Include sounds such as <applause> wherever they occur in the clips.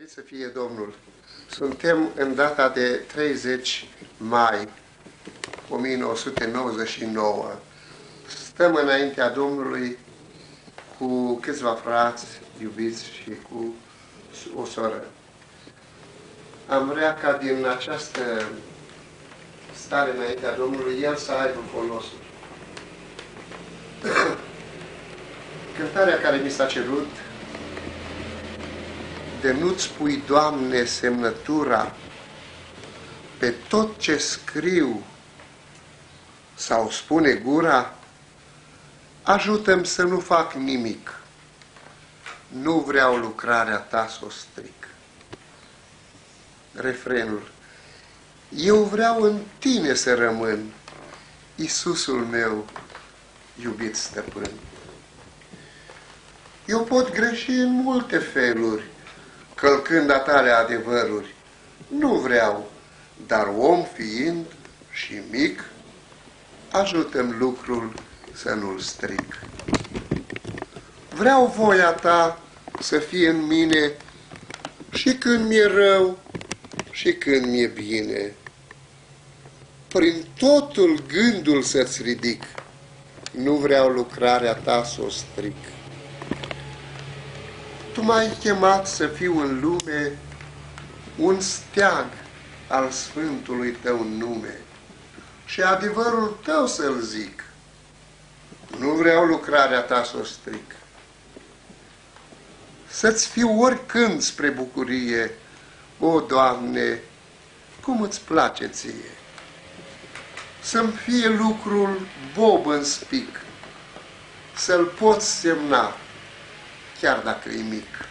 Slăvit să fie Domnul! Suntem în data de 30 mai 1999. Stăm înaintea Domnului cu câțiva frați iubiți și cu o soră. Am vrea ca din această stare înaintea Domnului, El să aibă folosul. <coughs> Cântarea care mi s-a cerut de nu-ți pui, Doamne, semnătura pe tot ce scriu sau spune gura, ajută-mi să nu fac nimic. Nu vreau lucrarea ta să o stric. Refrenul. Eu vreau în tine să rămân, Iisusul meu, iubit stăpân. Eu pot greși în multe feluri, călcând a tale adevăruri. Nu vreau, dar om fiind și mic, ajută-mi lucrul să nu-l stric. Vreau voia ta să fie în mine și când mi-e rău și când mi-e bine. Prin totul gândul să-ți ridic, nu vreau lucrarea ta să o stric. Tu m-ai chemat să fiu în lume un steag al Sfântului Tău nume și adevărul Tău să-l zic. Nu vreau lucrarea Ta să o stric. Să-ți fiu oricând spre bucurie, o, Doamne, cum îți place ție. Să-mi fie lucrul bob în spic, să-l poți semna chiar dacă e mic.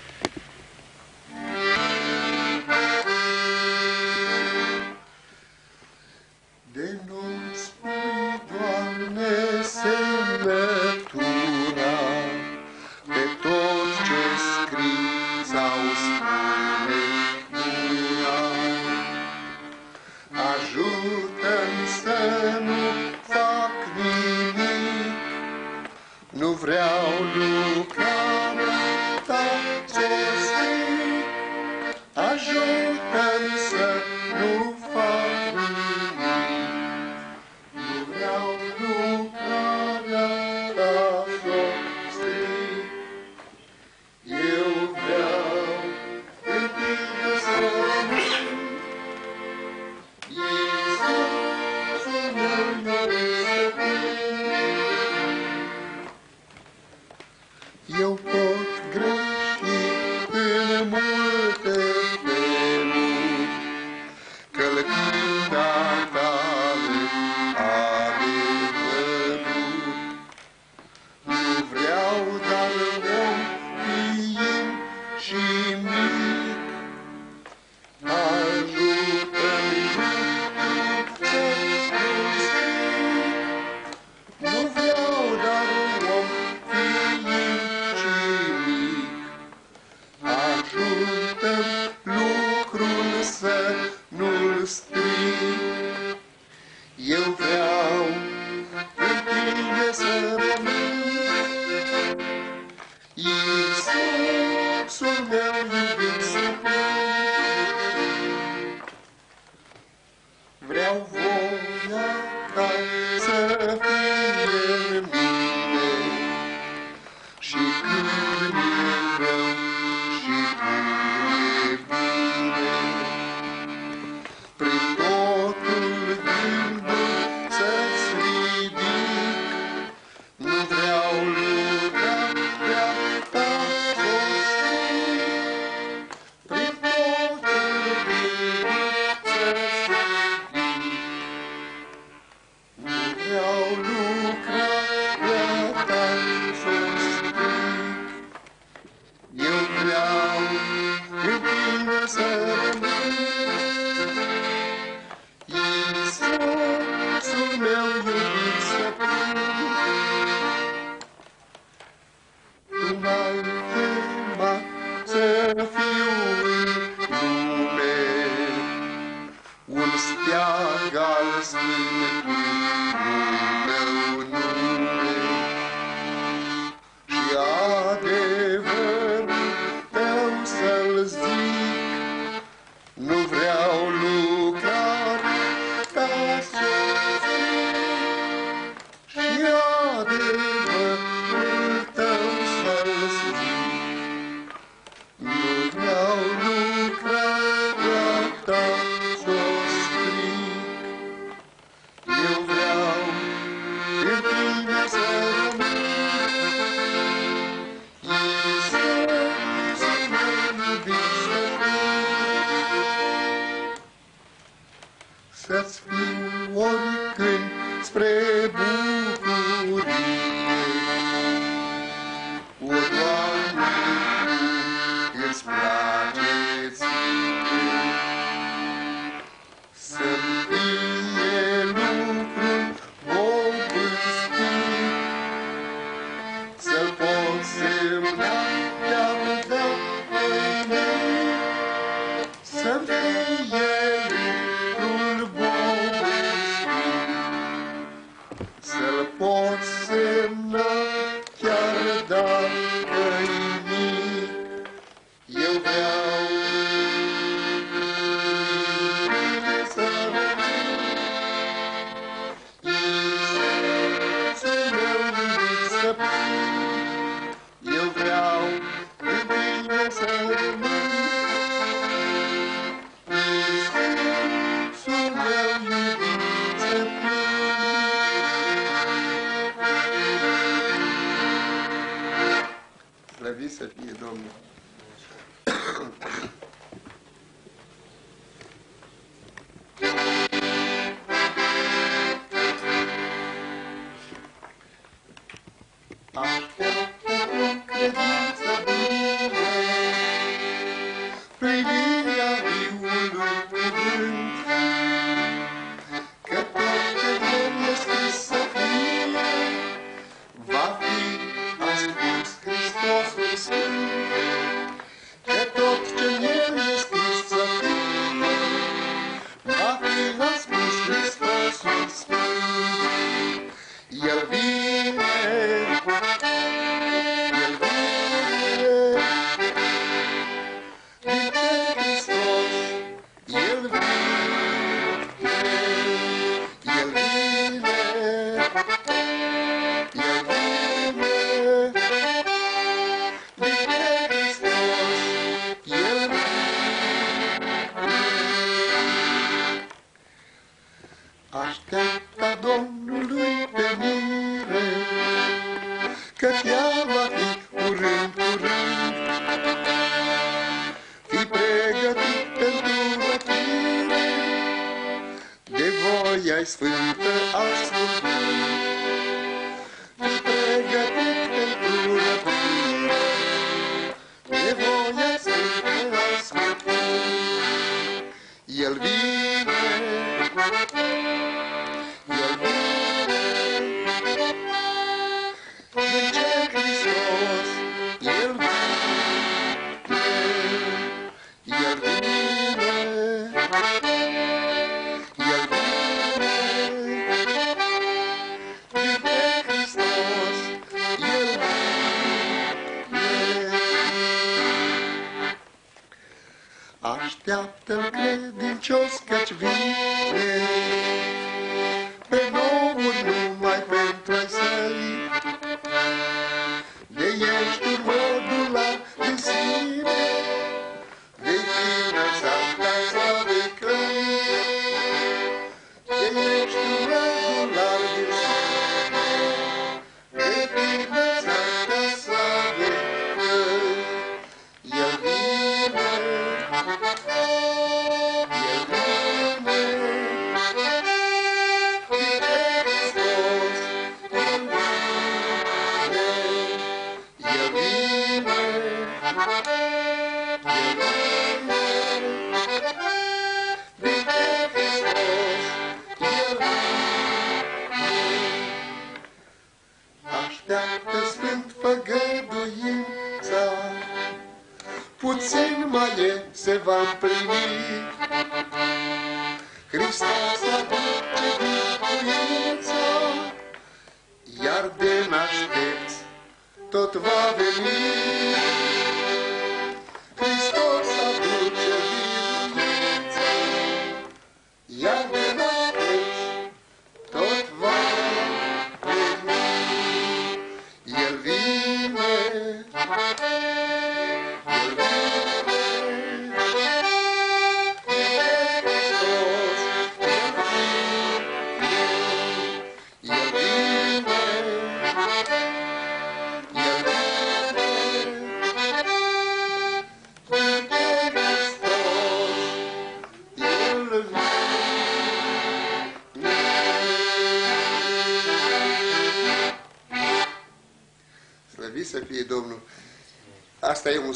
jij sfântă, aș sfântă.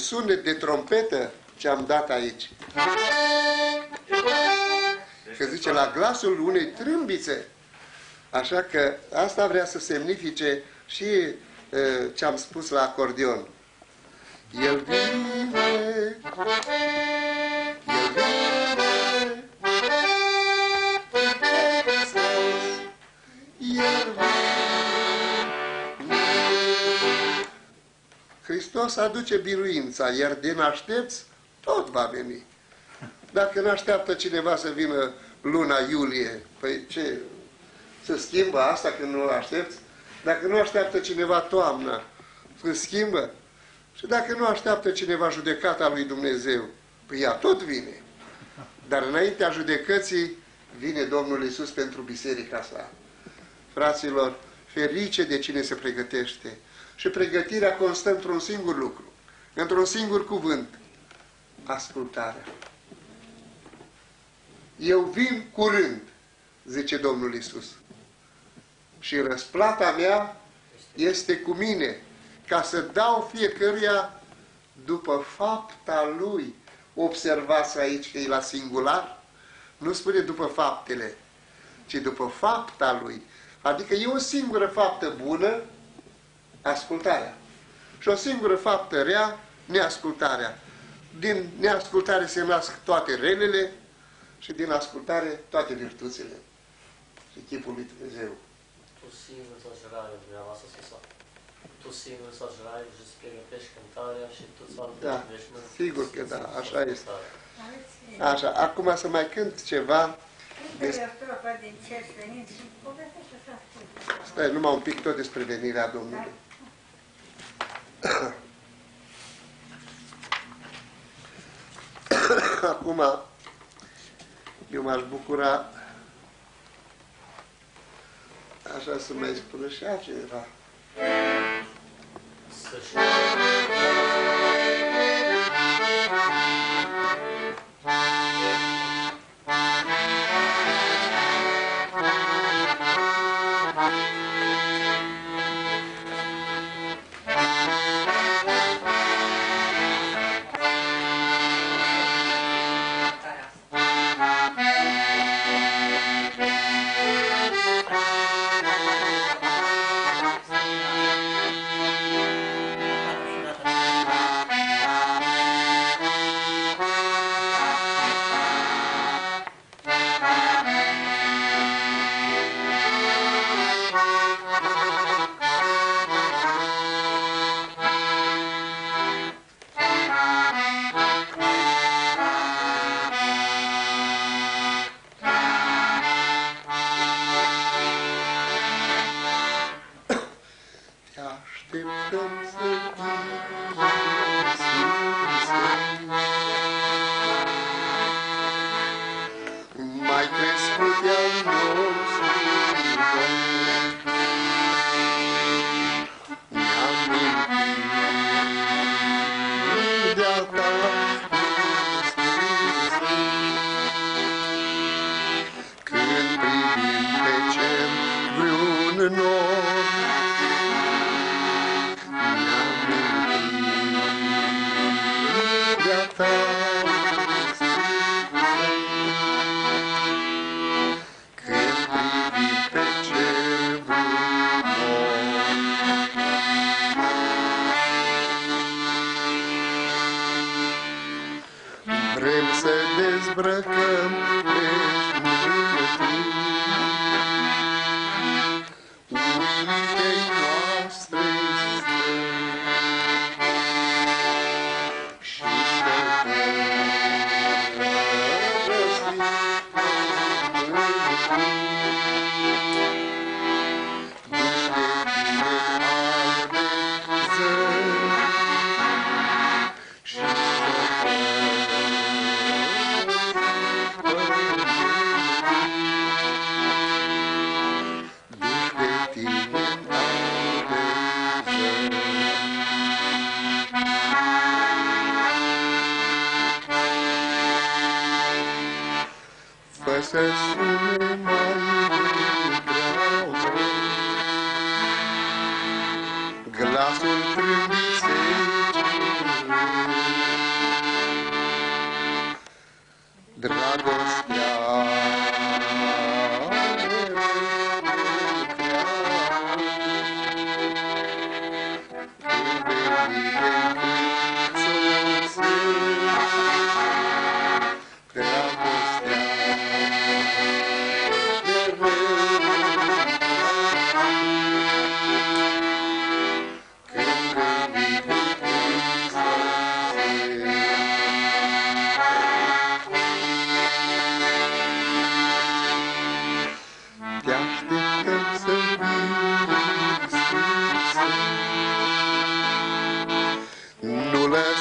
sunet de trompetă ce am dat aici. Că zice, la glasul unei trâmbițe. Așa că asta vrea să semnifice și ce am spus la acordeon. El vine Hristos aduce biruința, iar din aștepți, tot va veni. Dacă nu așteaptă cineva să vină luna iulie, păi ce, se schimbă asta când nu-l aștepți? Dacă nu așteaptă cineva toamna, se schimbă? Și dacă nu așteaptă cineva judecata lui Dumnezeu, păi ea tot vine. Dar înaintea judecății vine Domnul Isus pentru biserica sa. Fraților, ferice de cine se pregătește, și pregătirea constă într-un singur lucru, într-un singur cuvânt, ascultarea. Eu vin curând, zice Domnul Isus. Și răsplata mea este cu mine, ca să dau fiecăruia după fapta lui. Observați aici că e la singular. Nu spune după faptele, ci după fapta lui. Adică e o singură faptă bună ascultarea. Și o singură faptă rea, neascultarea. Din neascultare se nasc toate relele și din ascultare toate virtuțile și chipul lui Dumnezeu. Tu singur să ajungi raiul, dumneavoastră scrisă. Tu singur să ajungi raiul și îți pregătești cântarea și tu să Da, veșmânt. sigur că da, așa este. Aveți- Așa, acum să mai cânt ceva. Cântă-i o strofă din cer venind și povestește să ascult. Stai numai un pic tot despre venirea Domnului. <coughs> Acum, eu m-aș bucura așa să mai spună și altcineva. Să știi. Vreun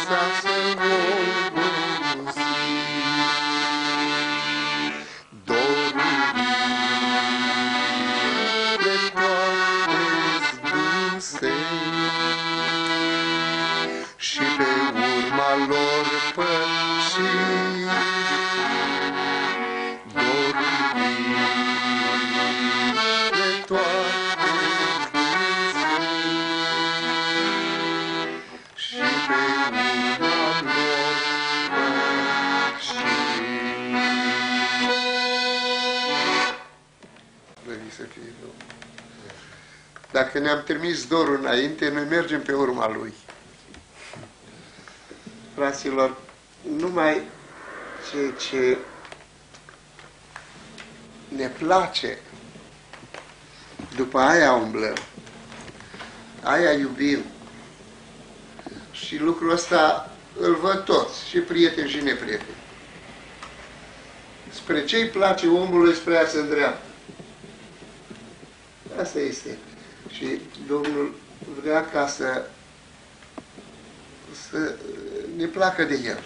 Nu lăsa ne-am trimis dorul înainte, noi mergem pe urma Lui. Fraților, numai ceea ce ne place, după aia umblăm, aia iubim. Și lucrul ăsta îl văd toți, și prieteni și neprieteni. Spre ce îi place omului, spre a se îndreaptă. Asta este. Și Domnul vrea ca să, să ne placă de El.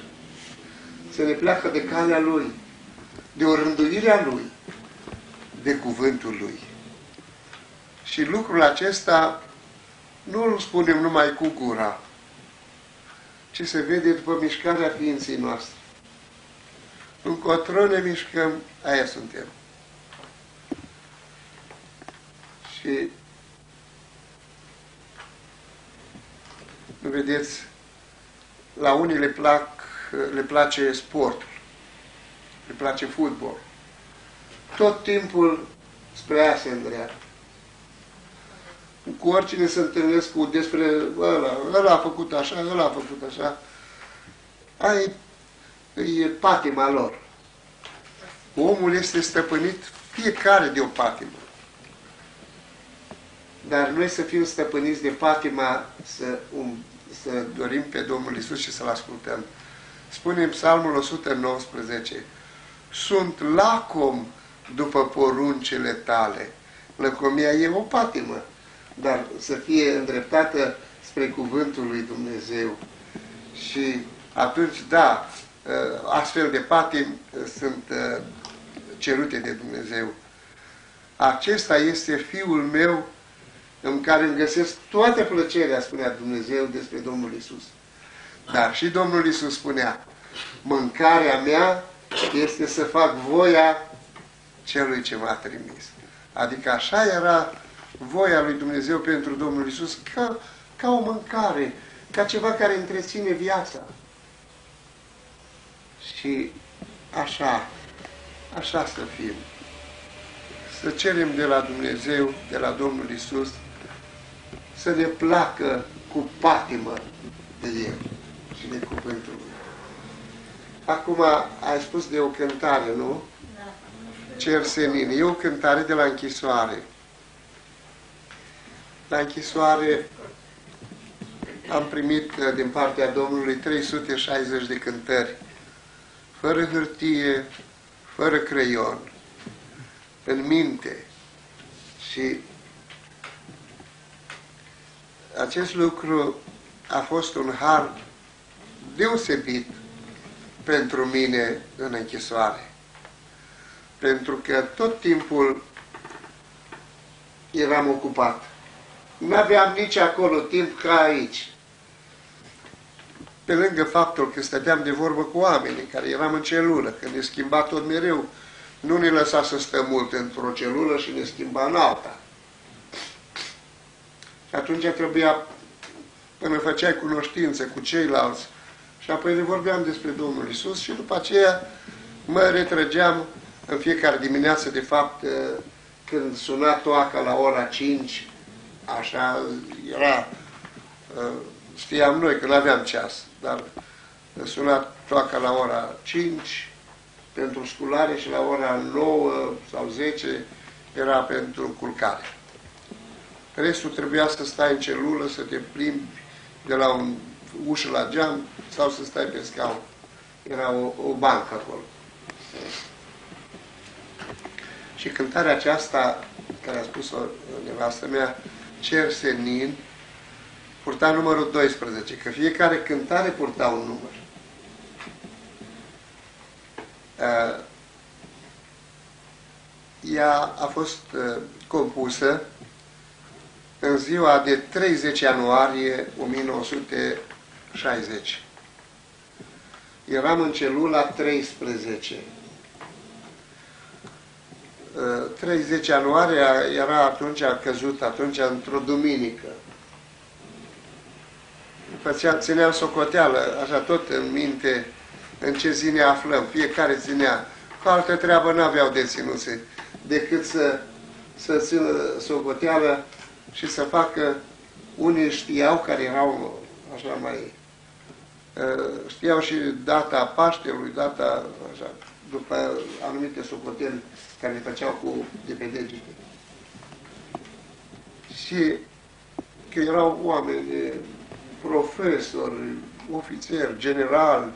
Să ne placă de calea Lui, de o rânduire a Lui, de cuvântul Lui. Și lucrul acesta nu îl spunem numai cu gura, ci se vede după mișcarea ființei noastre. Încotro ne mișcăm, aia suntem. Și vedeți, la unii le, plac, le place sportul, le place fotbal. Tot timpul spre aia se îndreaptă. Cu oricine se întâlnesc cu despre ăla, ăla a făcut așa, ăla a făcut așa, ai e patima lor. Omul este stăpânit fiecare de o patimă. Dar noi să fim stăpâniți de patima să, um, să dorim pe Domnul Isus și să-L ascultăm. Spune în Psalmul 119, Sunt lacom după poruncele tale. Lăcomia e o patimă, dar să fie îndreptată spre cuvântul lui Dumnezeu. Și atunci, da, astfel de patimi sunt uh, cerute de Dumnezeu. Acesta este Fiul meu în care îmi găsesc toată plăcerea, spunea Dumnezeu despre Domnul Isus. Dar și Domnul Isus spunea, mâncarea mea este să fac voia celui ce m-a trimis. Adică așa era voia lui Dumnezeu pentru Domnul Isus, ca, ca o mâncare, ca ceva care întreține viața. Și așa, așa să fim. Să cerem de la Dumnezeu, de la Domnul Isus, să ne placă cu patimă de El și de cuvântul Lui. Acum ai spus de o cântare, nu? Da. Cer senin. E o cântare de la închisoare. La închisoare am primit uh, din partea Domnului 360 de cântări, fără hârtie, fără creion, în minte. Și acest lucru a fost un har deosebit pentru mine în închisoare. Pentru că tot timpul eram ocupat. Nu aveam nici acolo timp ca aici. Pe lângă faptul că stăteam de vorbă cu oamenii, care eram în celulă, că ne schimba tot mereu, nu ne lăsa să stăm mult într-o celulă și ne schimba în alta. Și atunci trebuia, până făceai cunoștință cu ceilalți, și apoi le vorbeam despre Domnul Isus și după aceea mă retrăgeam în fiecare dimineață, de fapt, când suna toaca la ora 5, așa era, știam noi că nu aveam ceas, dar suna toaca la ora 5 pentru sculare și la ora 9 sau 10 era pentru culcare. Restul trebuia să stai în celulă, să te plimbi de la un ușă la geam sau să stai pe scaun. Era o, o bancă acolo. Și cântarea aceasta, care a spus-o nevastă mea, Cer senin, purta numărul 12, că fiecare cântare purta un număr. Uh, ea a fost uh, compusă în ziua de 30 ianuarie 1960. Eram în celula 13. 30 ianuarie era atunci, a căzut atunci într-o duminică. făcea, țineam socoteală, așa tot în minte, în ce zi ne aflăm, fiecare ținea. Cu altă treabă n-aveau de ținuse, decât să, să țină socoteală și să facă, unii știau care erau așa mai, uh, știau și data Paștelui, data, așa, după anumite socoteli care le făceau cu de pe degete. Și că erau oameni, profesori, ofițeri, generali,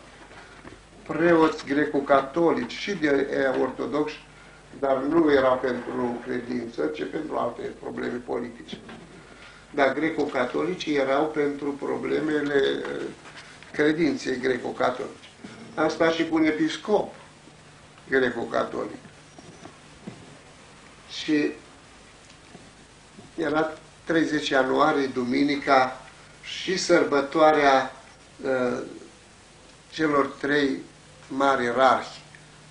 preoți greco-catolici și de ortodoxi, dar nu erau pentru credință, ci pentru alte probleme politice. Dar greco-catolicii erau pentru problemele credinței greco-catolice. Asta și cu un episcop greco-catolic. Și era 30 ianuarie, duminica, și sărbătoarea uh, celor trei mari erarhi,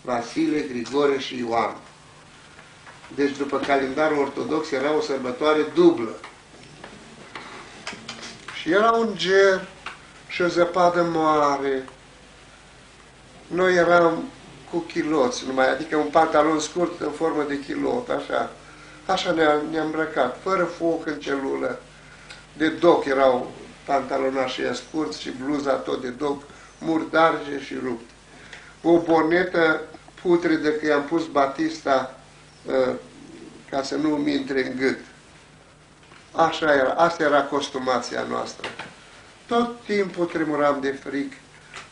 Vasile, Grigore și Ioan. Deci după calendarul ortodox era o sărbătoare dublă. Și era un ger și o zăpadă mare. Noi eram cu chiloți numai, adică un pantalon scurt în formă de chilot, așa. Așa ne-am ne îmbrăcat, fără foc în celulă. De doc erau pantalonașii scurți și bluza tot de doc, murdarge și rupt. O bonetă putredă că i-am pus batista uh, ca să nu mi intre în gât. Așa era, asta era costumația noastră. Tot timpul tremuram de fric,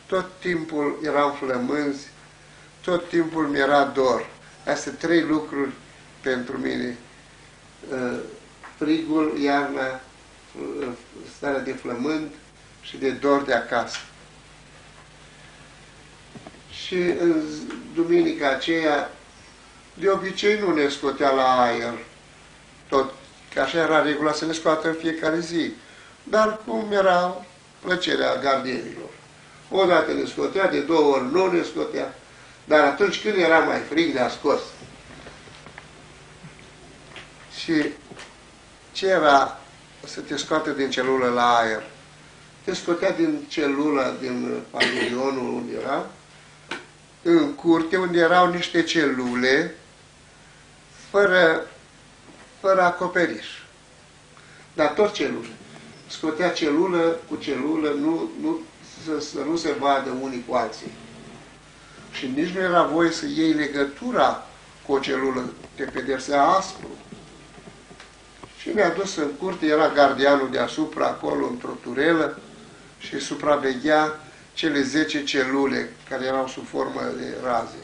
tot timpul eram flămânzi, tot timpul mi-era dor. Astea trei lucruri pentru mine. Uh, frigul, iarna, uh, starea de flământ și de dor de acasă. Și în duminica aceea, de obicei nu ne scotea la aer, tot, că așa era regula să ne scoată în fiecare zi. Dar cum era plăcerea gardienilor. Odată ne scotea, de două ori nu ne scotea, dar atunci când era mai frig, ne-a scos. Și ce era să te scoate din celulă la aer? Te scotea din celulă, din pavilionul unde era, în curte, unde erau niște celule, fără, fără acoperiș. Dar tot celule. Scotea celulă cu celulă, nu, nu, să, să nu se vadă unii cu alții. Și nici nu era voie să iei legătura cu o celulă, te pedepsea aspru. Și mi-a dus în curte, era gardianul deasupra, acolo, într-o turelă, și supraveghea cele 10 celule care erau sub formă de raze.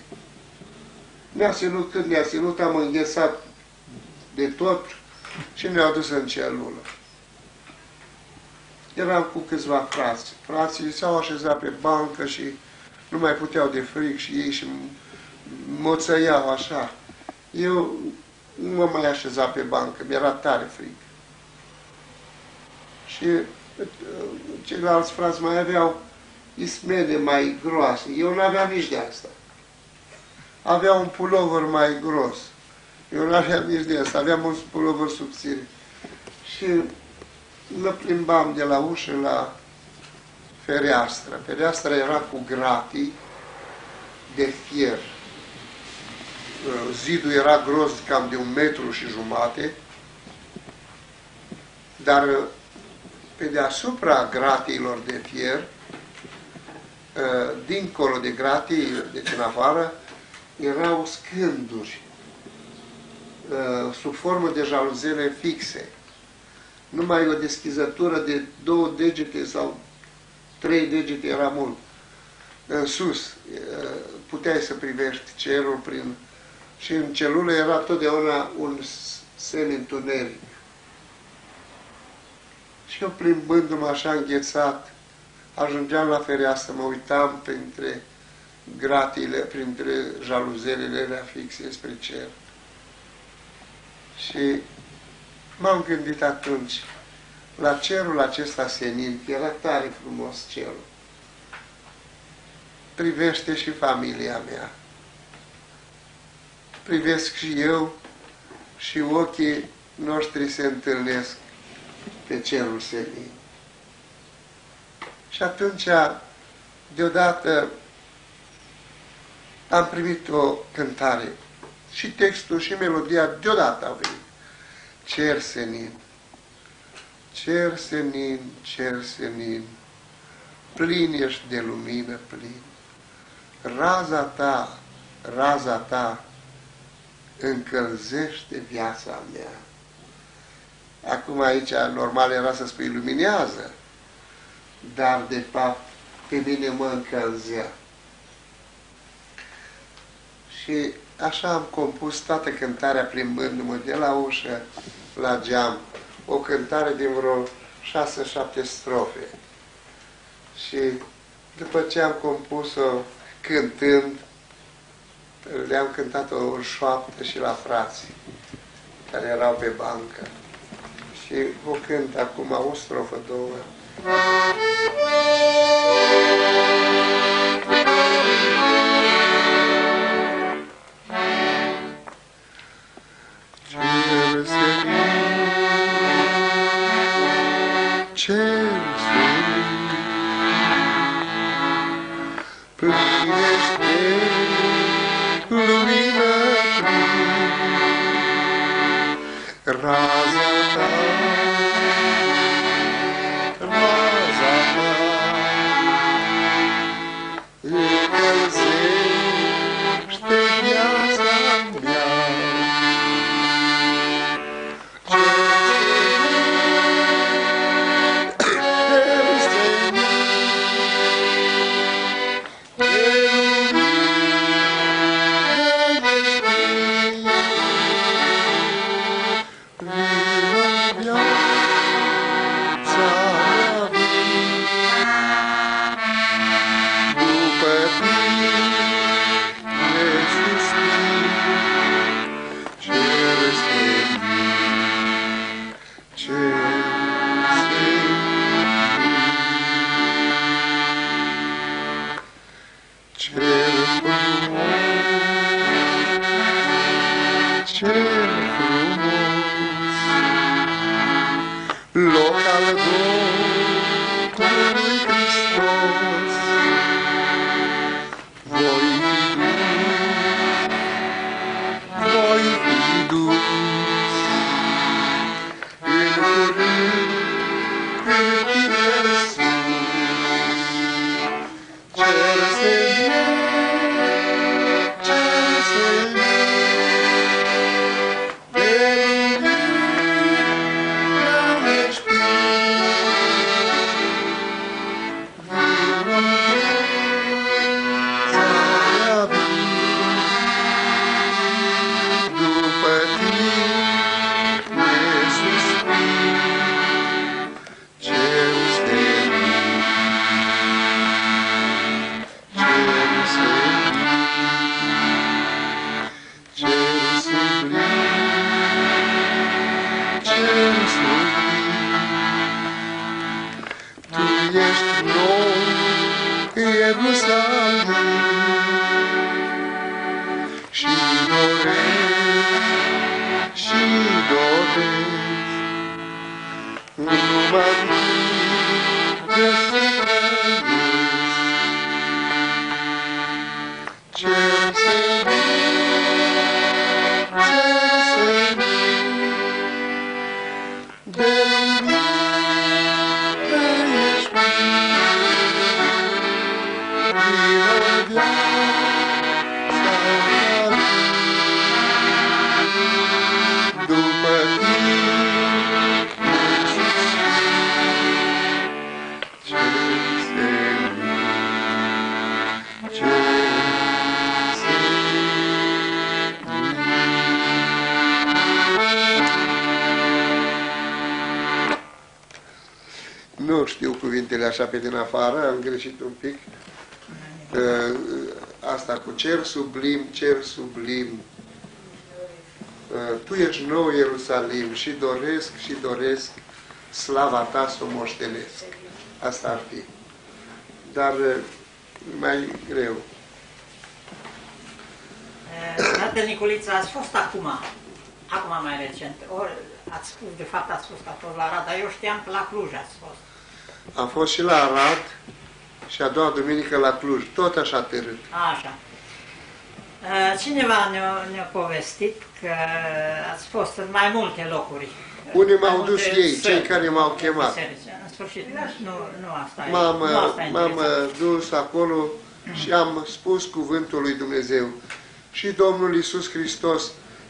Ne-a ținut cât ne-a ținut, am înghețat de tot și ne-au dus în celulă. Eram cu câțiva frați. Frații s-au așezat pe bancă și nu mai puteau de fric și ei și moțăiau așa. Eu nu mă mai așeza pe bancă, mi-era tare fric. Și uh, ceilalți frați mai aveau ismene mai groase. Eu nu aveam nici de asta. Avea un pulover mai gros. Eu nu aveam nici de asta. Aveam un pulover subțire. Și mă plimbam de la ușă la fereastră. Fereastra era cu gratii de fier. Zidul era gros cam de un metru și jumate, dar pe deasupra gratiilor de fier, dincolo de gratii, deci în afară, erau scânduri sub formă de jaluzele fixe. Numai o deschizătură de două degete sau trei degete era mult. În sus puteai să privești cerul prin... Și în celulă era totdeauna un semi-întuneric. Și eu plimbându-mă așa înghețat, ajungeam la fereastră, mă uitam printre gratiile, printre jaluzelele alea fixe spre cer. Și m-am gândit atunci, la cerul acesta senin, era tare frumos cerul. Privește și familia mea. Privesc și eu și ochii noștri se întâlnesc pe cerul senin. Și atunci, deodată, am primit o cântare. Și textul și melodia deodată au venit. Cer senin, cer senin, cer senin, plin ești de lumină plin. Raza ta, raza ta, încălzește viața mea. Acum aici normal era să spui luminează, dar de fapt pe mine mă încălzea. Și așa am compus toată cântarea plimbându-mă de la ușă la geam, o cântare din vreo șase-șapte strofe. Și după ce am compus-o cântând, le-am cântat-o în șoaptă și la frații care erau pe bancă. Și o cânt acum o strofă, două. Cer cuvintele așa pe din afară, am greșit un pic. Uh, Asta cu cer sublim, cer sublim. Uh, Tu ești nou Ierusalim și doresc și doresc slava ta să o moștenesc. Asta ar fi. Dar uh, mai greu. Tată Niculiță, ați fost acum, acum mai recent, ori ați spus, de fapt ați fost acolo la Rada, eu știam că la Cluj ați fost. Am fost și la Arad și a doua duminică la Cluj, tot așa târât. Așa. Uh, Cineva ne-a, ne povestit că ați fost în mai multe locuri. Unde Mai m-au multe dus ei, săli, cei care m-au chemat. biserici. În sfârșit, nu, nu asta e. M-am, nu asta e m-am interesant. uh, dus acolo și am spus cuvântul lui Dumnezeu. Și Domnul Isus Hristos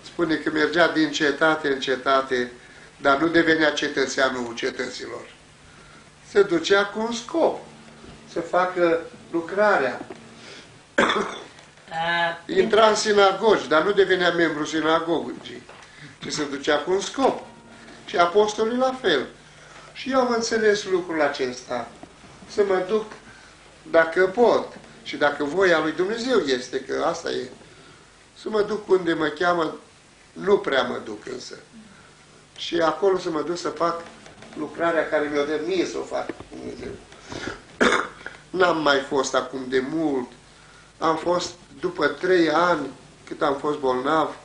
spune că mergea din cetate în cetate, dar nu devenea cetățeanul cetăților. Se ducea cu un scop, să facă lucrarea. <coughs> Uh, Intra în sinagogi, dar nu devenea membru sinagogii, ci se ducea cu un scop. Și apostolii la fel. Și eu am înțeles lucrul acesta. Să mă duc dacă pot și dacă voia lui Dumnezeu este, că asta e. Să mă duc unde mă cheamă, nu prea mă duc însă. Și acolo să mă duc să fac lucrarea care mi-o dă mie să o fac Dumnezeu. <coughs> N-am mai fost acum de mult. Am fost după trei ani, cât am fost bolnav,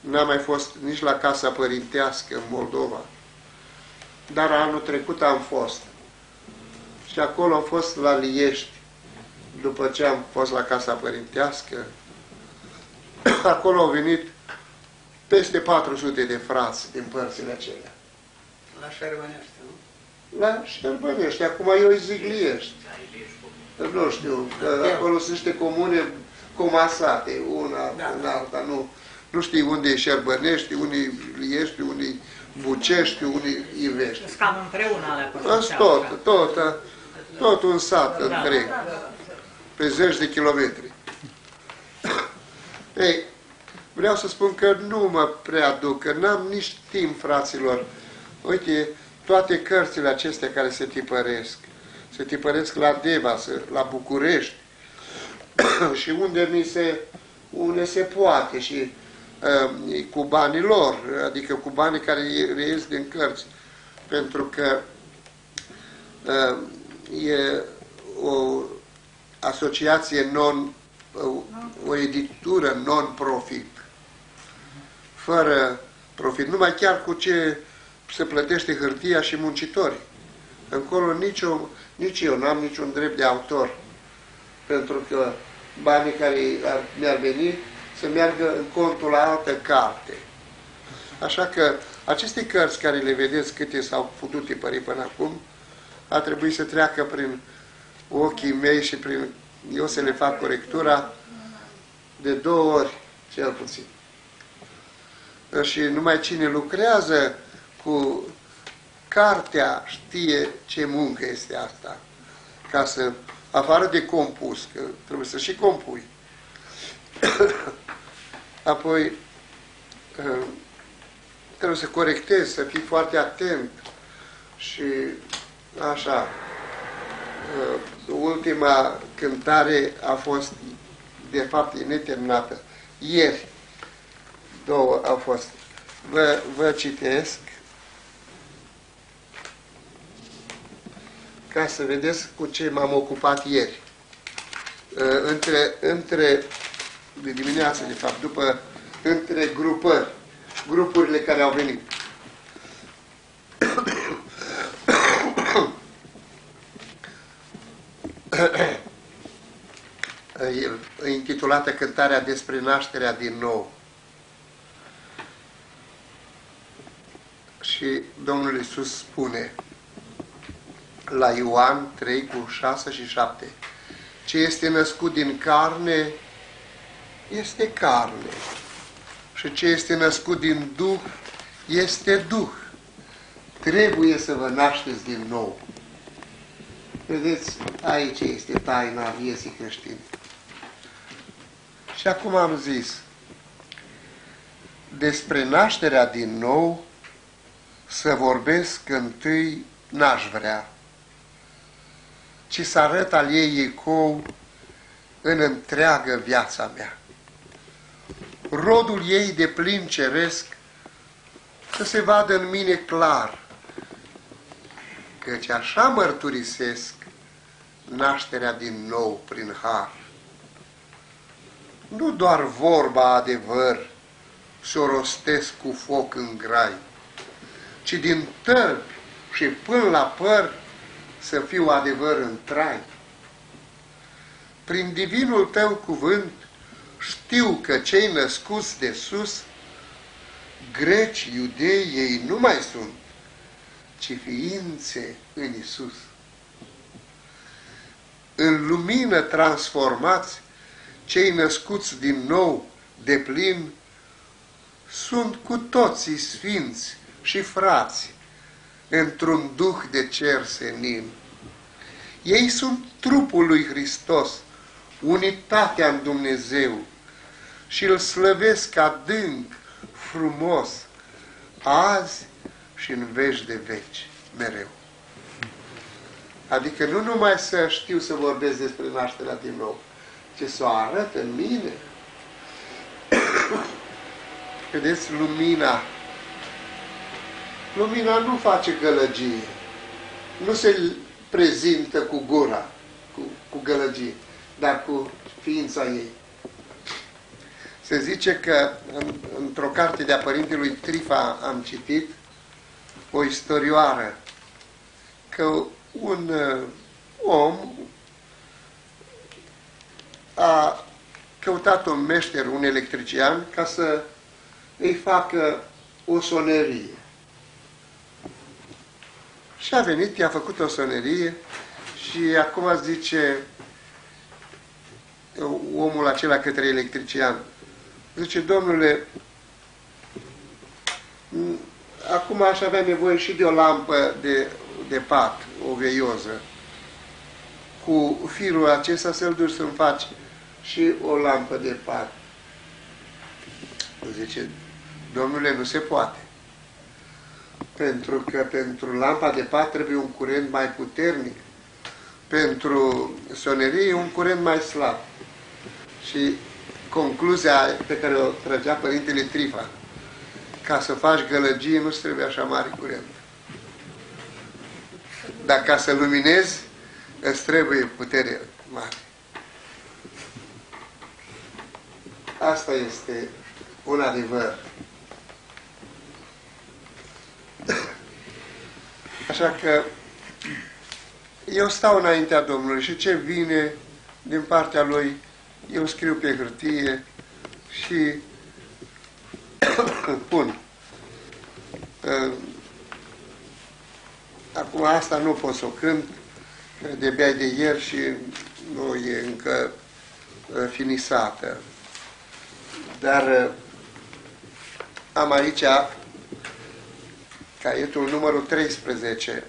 n-am mai fost nici la casa părintească în Moldova. Dar anul trecut am fost. Și acolo am fost la Liești. După ce am fost la casa părintească, <coughs> acolo au venit peste 400 de frați din părțile acelea. La Șermănește, nu? La Șerbănești, acum eu îi zic Liești. Nu știu, că acolo sunt niște comune comasate, una Da. în alta, nu. Nu știi unde e Șerbănești, unde e Liești, unde e Bucești, unde e Ivești. Sunt cam împreună ale Asta părțile tot, tot, tot un sat Da. întreg, pe zeci de kilometri. Ei, vreau să spun că nu mă prea duc, că n-am nici timp, fraților. Uite, toate cărțile acestea care se tipăresc, se tipăresc la Deva, se- la București. <clears throat> Și unde mi se, unde se poate și uh, cu banii lor, adică cu banii care reies din cărți. Pentru că uh, e o asociație non, o, o editură non-profit, fără profit, numai chiar cu ce se plătește hârtia și muncitorii. Încolo nici eu, nici eu n-am niciun drept de autor, pentru că banii care ar, mi-ar veni să meargă în contul la altă carte. Așa că aceste cărți care le vedeți câte s-au putut tipări până acum, a trebuit să treacă prin ochii mei și prin eu să le fac corectura de două ori, cel puțin. Și numai cine lucrează cu cartea știe ce muncă este asta. Ca să, afară de compus, că trebuie să și compui. <coughs> Apoi, uh, trebuie să corectezi, să fii foarte atent și așa. Uh, Ultima cântare a fost, de fapt, e neterminată. Ieri, două au fost. Vă, vă citesc ca să vedeți cu ce m-am ocupat ieri. Uh, Între, între de dimineață, de fapt, după, între grupări, grupurile care au venit. E intitulată Cântarea despre nașterea din nou. Și Domnul Iisus spune la Ioan 3 cu 6 și 7 Ce este născut din carne este carne și ce este născut din Duh este Duh. Trebuie să vă nașteți din nou. Vedeți, aici este taina vieții creștine. Și acum am zis, despre nașterea din nou să vorbesc întâi n-aș vrea, ci să arăt al ei ecou în întreagă viața mea. Rodul ei de plin ceresc să se vadă în mine clar, căci așa mărturisesc nașterea din nou prin har. Nu doar vorba adevăr să o rostesc cu foc în grai, ci din tălpi și până la păr să fiu adevăr în trai. Prin divinul tău cuvânt știu că cei născuți de sus, greci, iudei, ei nu mai sunt, ci ființe în Isus. În lumină transformați, cei născuți din nou de plin, sunt cu toții sfinți și frați, într-un duh de cer senin. Ei sunt trupul lui Hristos, unitatea în Dumnezeu și îl slăvesc adânc, frumos, azi și în veci de veci, mereu. Adică nu numai să știu să vorbesc despre nașterea din nou, ci să o arăt în mine. <coughs> Vedeți, lumina. Lumina nu face gălăgie. Nu se prezintă cu gura, cu, cu gălăgie, dar cu ființa ei. Se zice că în, într-o carte de-a părintelui Trifa am citit o istorioară că un uh, om a căutat un meșter, un electrician, ca să îi facă o sonerie. Și a venit, i-a făcut o sonerie și acum zice omul acela către electrician, zice, domnule, acum aș avea nevoie și de o lampă de, de pat, o veioză. Cu firul acesta să-l duci să-mi faci și o lampă de pat. Zice, domnule, nu se poate. Pentru că pentru lampa de pat trebuie un curent mai puternic. Pentru sonerie un curent mai slab. Și concluzia pe care o trăgea Părintele Trifa, ca să faci gălăgie nu trebuie așa mare curent. Dar ca să luminezi, îți trebuie putere mare. Asta este un adevăr. Așa că eu stau înaintea Domnului și ce vine din partea Lui, eu scriu pe hârtie și <coughs> pun. Acum asta nu pot să o cânt, de bea de ieri și nu e încă finisată. Dar am aici caietul numărul 13,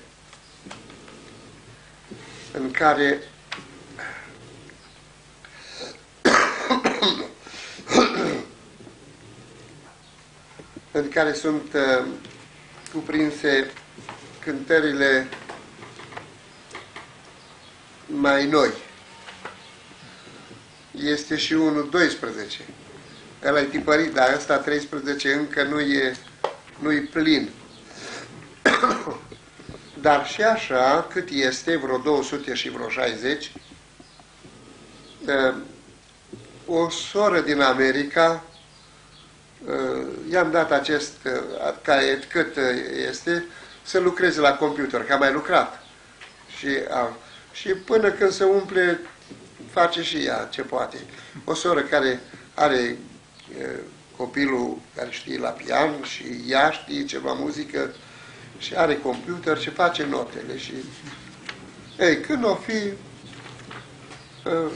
în care <coughs> în care sunt uh, cuprinse cântările mai noi. Este și unul 12. Ăla e tipărit, dar ăsta 13 încă nu e, nu e plin. Dar și așa, cât este, vreo 200 și vreo 60, uh, o soră din America, uh, i-am dat acest uh, caiet cât este, să lucreze la computer, că a mai lucrat. Și, a, și până când se umple, face și ea ce poate. O soră care are copilul care știe la pian și ea știe ceva muzică, și are computer și face notele și ei, când o fi ă,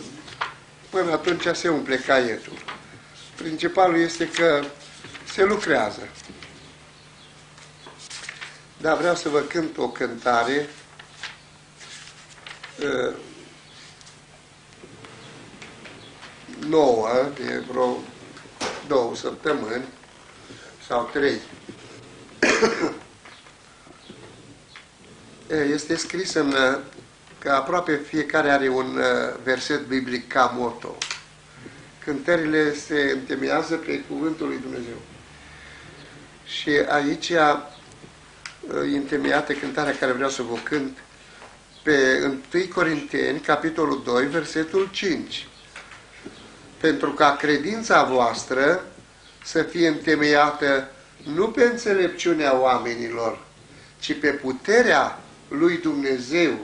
până atunci se umple caietul. Principalul este că se lucrează. Dar vreau să vă cânt o cântare ă, nouă, de vreo două săptămâni sau trei. <coughs> este scris în, că aproape fiecare are un verset biblic ca moto. Cântările se întemeiază pe cuvântul lui Dumnezeu. Și aici e întemeiată cântarea care vreau să vă cânt pe 1 Corinteni, capitolul 2, versetul 5. Pentru ca credința voastră să fie întemeiată nu pe înțelepciunea oamenilor, ci pe puterea lui Dumnezeu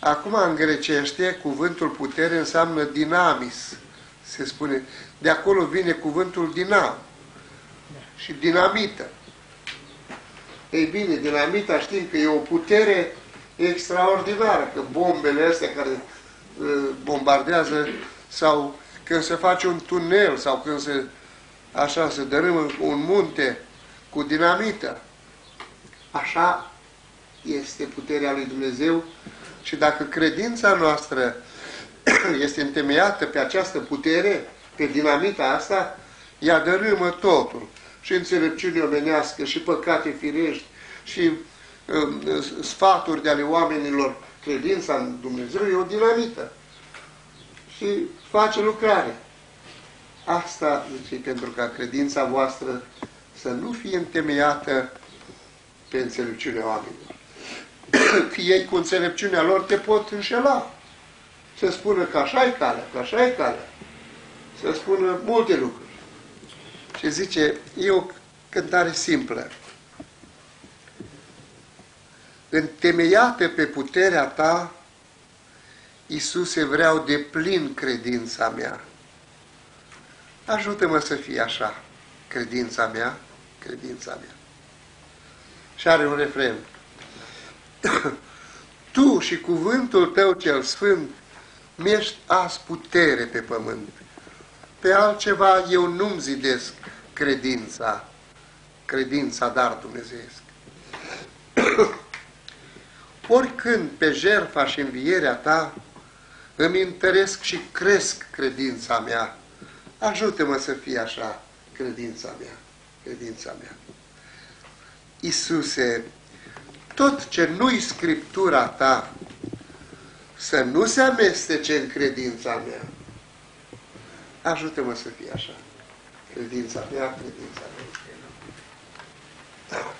Acum, în grecește, cuvântul putere înseamnă dinamis, se spune. De acolo vine cuvântul dinam și dinamită. Ei bine, dinamita știm că e o putere extraordinară, că bombele astea care uh, bombardează sau când se face un tunel sau când se așa se dărâmă un munte cu dinamită. Așa este puterea lui Dumnezeu și dacă credința noastră <clears throat> este întemeiată pe această putere, pe dinamita asta, ea dărâmă totul. Și înțelepciune omenească, și păcate firești, și uh, sfaturi de ale oamenilor. Credința în Dumnezeu e o dinamită. Și face lucrare. Asta, zice, pentru ca credința voastră să nu fie întemeiată pe înțelepciunea oamenilor. <coughs> că ei cu înțelepciunea lor te pot înșela. Să spună că așa e calea, că așa e calea. Să spună multe lucruri. Și zice, e o cântare simplă. Întemeiată pe puterea ta, Iisuse, vreau de plin credința mea. Ajută-mă să fie așa, credința mea, credința mea. Și are un refren. <coughs> tu și cuvântul tău cel sfânt mi-ești azi putere pe pământ. Pe altceva eu nu-mi zidesc credința, credința dar dumnezeiesc. <coughs> Oricând pe jertfa și învierea ta îmi întăresc și cresc credința mea, ajută-mă să fie așa credința mea, credința mea. Iisuse, tot ce nu-i Scriptura ta, să nu se amestece în credința mea. Ajută-mă să fie așa. Credința mea, credința mea. Da.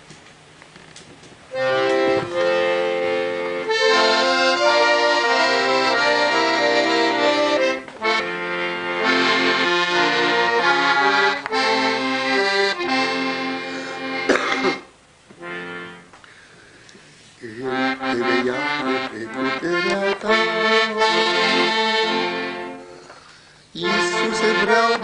Guru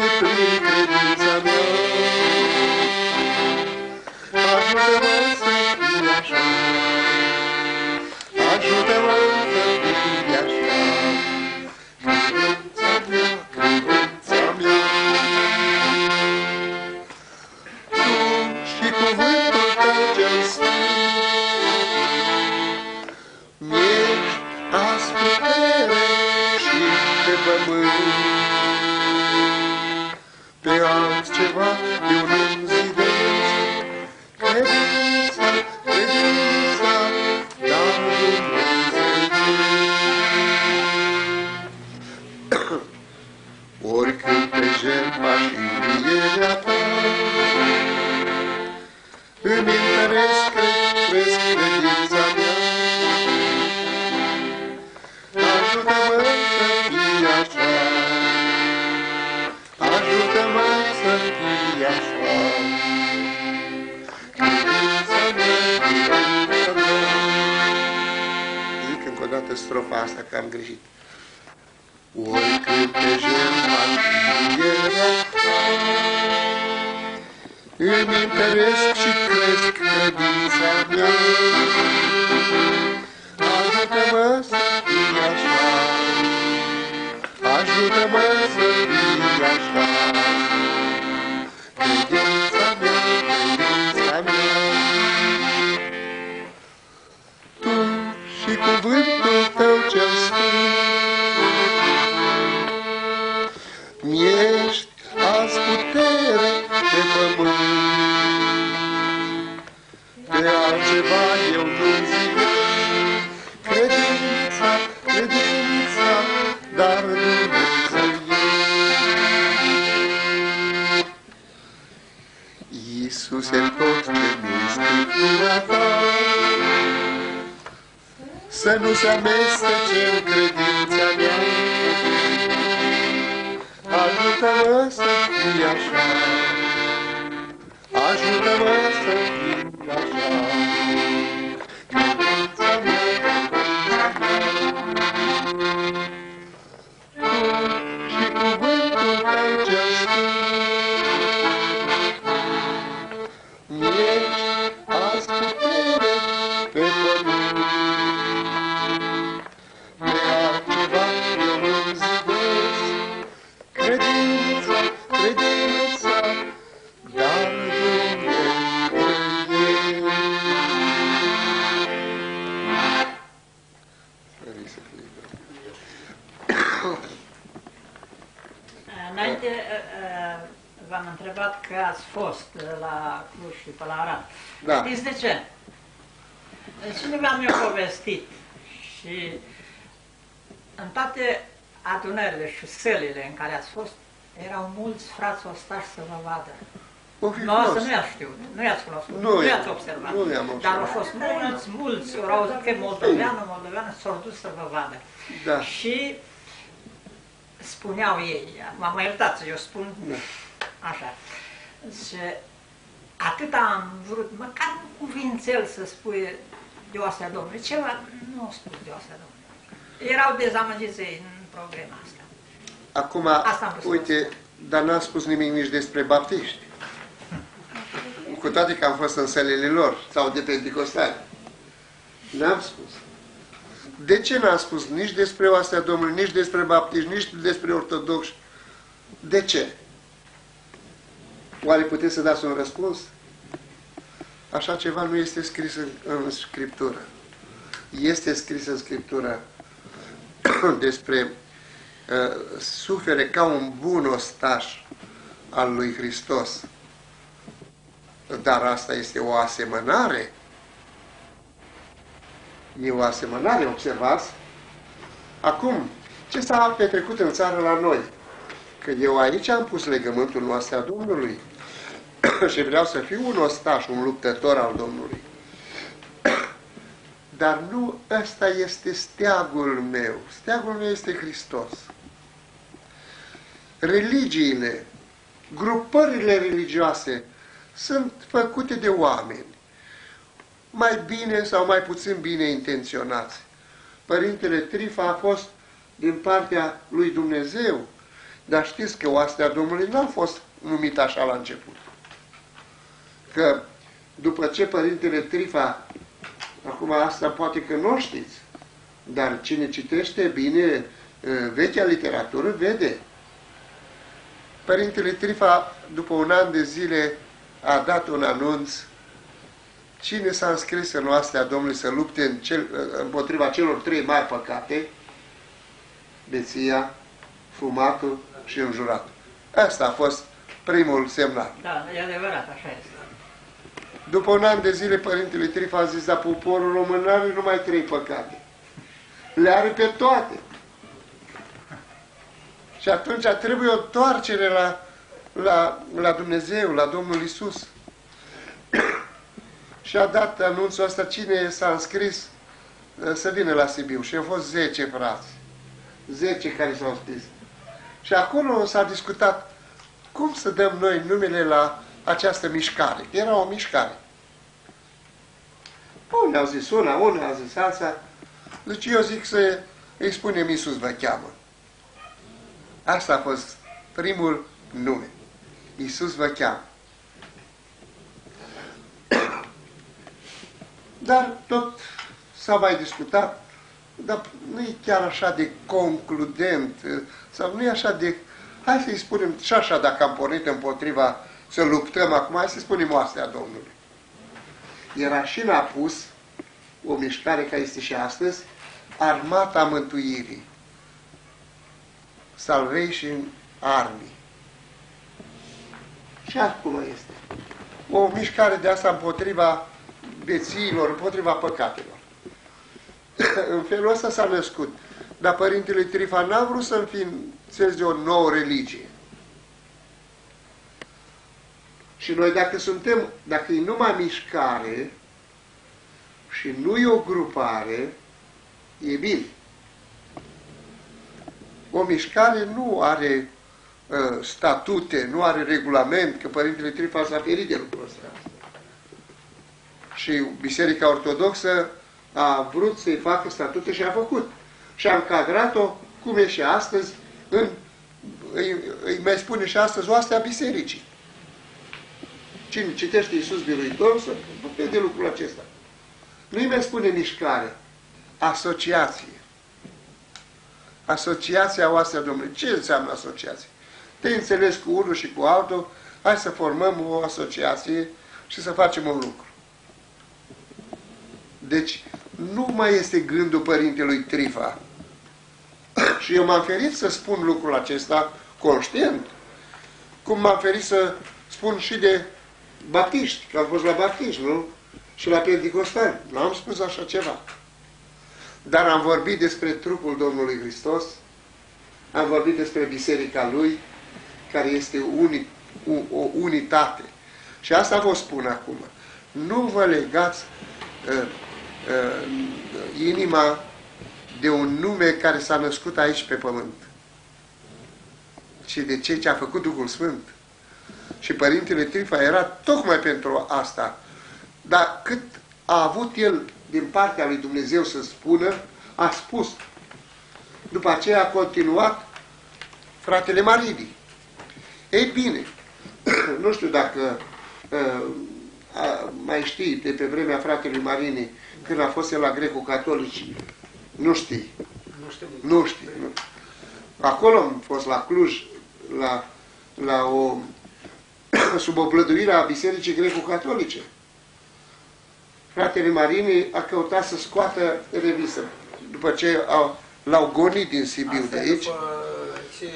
И mi перечит крышка без огня. Ажутамас и яшла, Ажутамас и яшла. Ту, щеку выбрал, Să nu se amestece în credința mea. Ajută-mă să fii așa, ajută-mă să fii așa. Adunările și sălile în care ați fost, erau mulți frați ostași să vă vadă. O fi Nu, asta fost. nu i-ați știut, nu i-ați cunoscut, Nu nu, i-am- i-ați observat. nu i-am Dar observat. au fost mulți, mulți, au auzit că e moldoveană, moldoveană, s-au dus să vă vadă. Da. Și spuneau ei, m-am mai iertat să eu spun Da. așa, și atât am vrut, măcar un cuvințel să spui de oastea Domnului, ceva nu au spus de oastea Domnului. Erau dezamăgiți ei în problema asta. Acum, Asta am vrut să uite, dar n-am spus nimic nici despre baptiști. Cu toate că am fost în sălile lor, sau de pentecostali. N-am spus. De ce n-am spus nici despre oastea Domnului, nici despre baptiști, nici despre ortodoxi? De ce? Oare puteți să dați un răspuns? Așa ceva nu este scris în, în Scriptură. Este scris în Scriptură <coughs> despre uh, sufere ca un bun ostaș al lui Hristos. Dar asta este o asemănare. E o asemănare, observați? Acum, ce s-a petrecut în țară la noi? Că eu aici am pus legământul noastră a Domnului <coughs> și vreau să fiu un ostaș, un luptător al Domnului. <coughs> Dar nu ăsta este steagul meu. Steagul meu este Hristos. Religiile, grupările religioase sunt făcute de oameni, mai bine sau mai puțin bine intenționați. Părintele Trifa a fost din partea lui Dumnezeu, dar știți că oastea Domnului n-a fost numită așa la început. Că după ce Părintele Trifa Acum asta poate că nu o știți, dar cine citește bine uh, vechea literatură vede. Părintele Trifa, după un an de zile, a dat un anunț cine s-a înscris în oastea Domnului să lupte în cel, uh, împotriva celor trei mari păcate, beția, fumatul și înjuratul. Asta a fost primul semnal. Da, e adevărat, așa este. După un an de zile, Părintele Trifa a zis, dar poporul român nu are numai trei păcate. Le are pe toate. Și atunci trebuie o toarcere la, la, la Dumnezeu, la Domnul Isus. <clears throat> și a dat anunțul ăsta, cine s-a înscris uh, să vină la Sibiu. Și au fost 10 frați. 10 care s-au scris. Și acolo s-a discutat cum să dăm noi numele la această mișcare. Era o mișcare. Unii au zis una, unii au zis alta. Deci eu zic să îi spunem Iisus vă cheamă. Asta a fost primul nume. Iisus vă cheamă. <coughs> Dar tot s-a mai discutat, dar nu e chiar așa de concludent, sau nu e așa de... Hai să-i spunem și așa dacă am pornit împotriva să luptăm acum, hai să spunem oastea Domnului. Era și n-a pus o mișcare care este și astăzi, Armata Mântuirii. Salvation Army. Și acum este. O mișcare de asta împotriva bețiilor, împotriva păcatelor. <coughs> în felul ăsta s-a născut. Dar Părintele Trifa n-a vrut să înființeze o nouă religie. Și noi dacă suntem, dacă e numai mișcare și nu e o grupare, e bine. O mișcare nu are uh, statute, nu are regulament, că Părintele Trifa s-a ferit de lucrul ăsta. Și Biserica Ortodoxă a vrut să-i facă statute și a făcut. Și a încadrat-o, cum e și astăzi, în, îi, îi mai spune și astăzi, oastea bisericii. Cine citește Iisus Biruitor să vede lucrul acesta. Nu-i mai spune mișcare, asociație. Asociația oastea Domnului. Ce înseamnă asociație? te înțelegi cu unul și cu altul, hai să formăm o asociație și să facem un lucru. Deci, nu mai este gândul părintelui Trifa. și eu m-am ferit să spun lucrul acesta conștient, cum m-am ferit să spun și de baptiști, că am fost la baptiști, nu? Și la pentecostali. Nu am spus așa ceva. Dar am vorbit despre trupul Domnului Hristos, am vorbit despre biserica Lui, care este uni, o, o unitate. Și asta vă spun acum. Nu vă legați uh, uh, inima de un nume care s-a născut aici pe pământ, ci de ce ce a făcut Duhul Sfânt. Și Părintele Trifa era tocmai pentru asta. Dar cât a avut el din partea lui Dumnezeu să spună, a spus. După aceea a continuat fratele Maridi. Ei bine, <clears throat> nu știu dacă uh, a, mai știi de pe vremea fratelui Marini, când a fost el la greco-catolici, nu știi. Nu știu. Nu știi. Nu. Acolo am fost la Cluj, la, la o, <clears throat> sub o plăduire a Bisericii Greco-Catolice. Fratele Marini a căutat să scoată revistă. După ce l-au gonit din Sibiu Asta de aici, După ce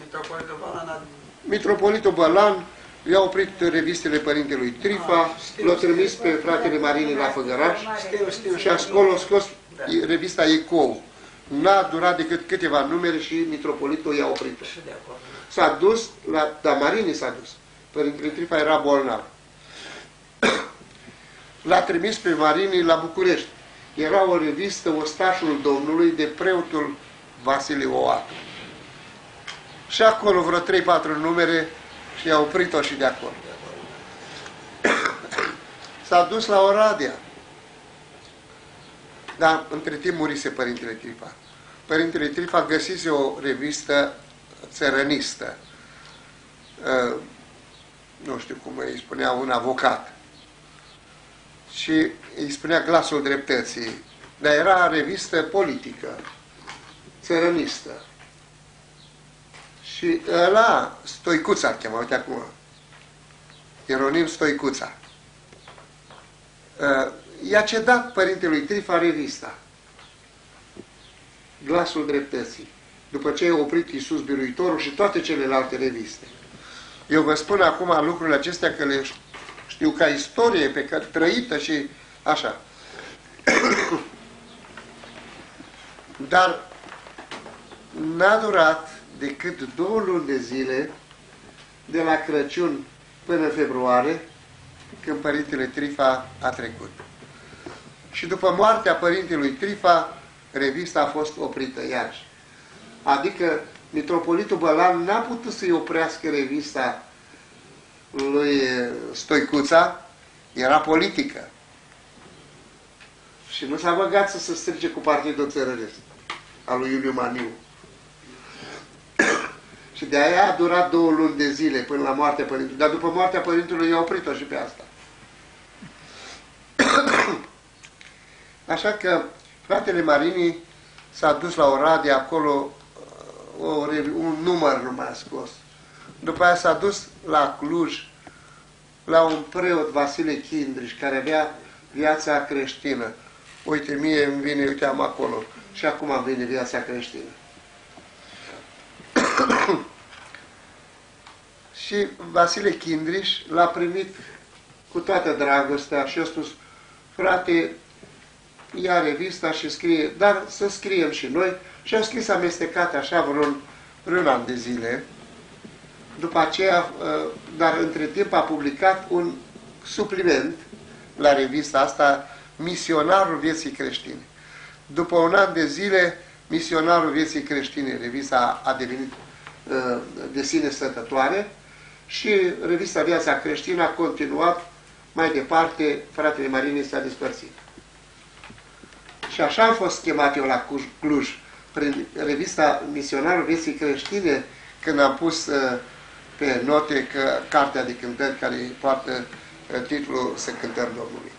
Mitropolitul Balan a... Mitropolitul Bălan i-a oprit revistele părintelui Trifa, Ah, știu, l-a trimis știu. pe fratele Marini la Făgăraș Știu, știu. și acolo a scos Da. revista Ecou. N-a durat decât câteva numere și Mitropolitul i-a oprit-o. Și de acord. S-a dus, la, da, Marini s-a dus. Părintele Trifa era bolnav. L-a trimis pe Marini la București. Era o revistă Ostașul Domnului de preotul Vasile Oatu. Și acolo vreo 3-4 numere și i-a oprit-o și de acolo. <clears throat> S-a dus la Oradea. Dar între timp murise Părintele Trifa. Părintele Trifa găsise o revistă țărănistă. Uh, nu știu cum îi spunea un avocat. Și îi spunea glasul dreptății. Dar era revistă politică, țărănistă. Și ăla, Stoicuța îl chema, uite acum. Ieronim Stoicuța. Uh, I-a cedat părintelui Trifa revista. Glasul dreptății. După ce a oprit Iisus Biruitorul și toate celelalte reviste. Eu vă spun acum lucrurile acestea că le știu ca istorie pe care trăită și așa. <coughs> Dar n-a durat decât două luni de zile de la Crăciun până februarie, când Părintele Trifa a trecut. Și după moartea Părintelui Trifa, revista a fost oprită iarăși. Adică Mitropolitul Bălan n-a putut să-i oprească revista lui Stoicuța, era politică. Și nu s-a băgat să se strice cu Partidul Țărăresc, al lui Iuliu Maniu. și de aia a durat două luni de zile până la moartea părintelui. Dar după moartea părintelui i-a oprit-o și pe asta. <clears throat> Așa că fratele Marini s-a dus la Oradea, acolo o, un număr nu mai a scos. După aia s-a dus la Cluj, la un preot Vasile Chindriș, care avea viața creștină. Uite, mie îmi vine, uite, am acolo. Și acum îmi vine viața creștină. <coughs> și Vasile Chindriș l-a primit cu toată dragostea și a spus, frate, ia revista și scrie, dar să scriem și noi. Și a scris amestecat așa vreun, vreun an de zile. După aceea, dar între timp a publicat un supliment la revista asta, Misionarul Vieții Creștine. După un an de zile, Misionarul Vieții Creștine, revista a devenit de sine stătătoare și revista Viața Creștină a continuat mai departe, fratele Marini s-a despărțit. Și așa am fost chemat eu la Cluj, prin revista Misionarul Vieții Creștine, când am pus uh, pe note că cartea de cântări care poartă uh, titlul Să cântăm Domnului.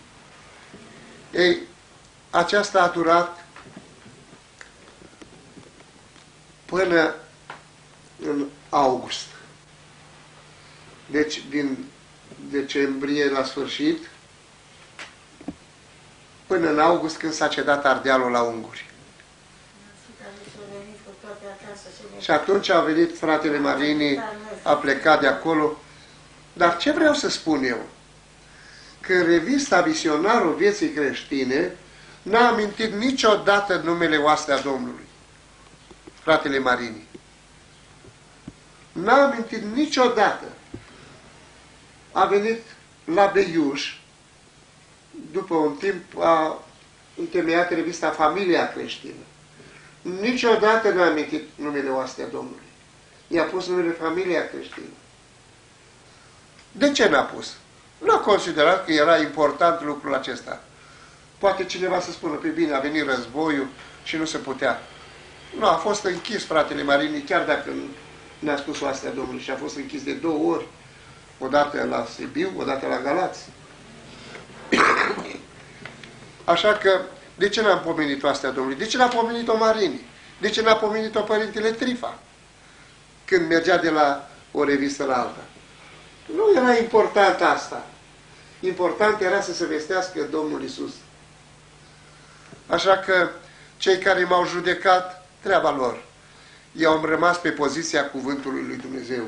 Ei, aceasta a durat până în august. Deci din decembrie la sfârșit până în august când s-a cedat Ardealul la unguri. Și atunci a venit fratele Marini, a plecat de acolo. Dar ce vreau să spun eu? Că în revista Visionarul Vieții Creștine n-a amintit niciodată numele oastea Domnului. Fratele Marini. N-a amintit niciodată. A venit la Beiuș, după un timp a întemeiat revista Familia Creștină. Niciodată nu a amintit numele oastea Domnului. I-a pus numele Familia Creștină. De ce n-a pus? Nu a considerat că era important lucrul acesta. Poate cineva să spună, pe bine, a venit războiul și nu se putea. Nu, a fost închis fratele Marini, chiar dacă ne-a spus oastea Domnului și a fost închis de două ori. Odată la Sibiu, odată la Galați. <coughs> Așa că, de ce n-am pomenit oastea Domnului? De ce n-a pomenit-o Marini? De ce n-a pomenit-o Părintele Trifa? Când mergea de la o revistă la alta. Nu era important asta. Important era să se vestească Domnul Isus. Așa că cei care m-au judecat, treaba lor. Eu am rămas pe poziția cuvântului lui Dumnezeu.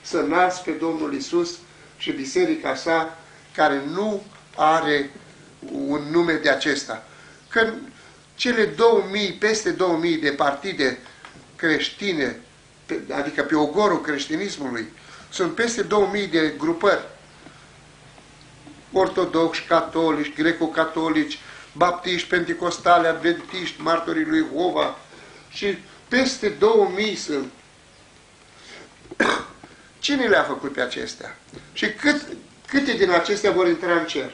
Să înalți pe Domnul Isus și biserica sa, care nu are un nume de acesta. Când cele 2000, peste 2000 de partide creștine, adică pe ogorul creștinismului, sunt peste 2000 de grupări. Ortodoxi, catolici, greco-catolici, baptiști, pentecostale, adventiști, martorii lui Hova și peste 2000 sunt. <coughs> Cine le-a făcut pe acestea? Și cât, câte din acestea vor intra în cer?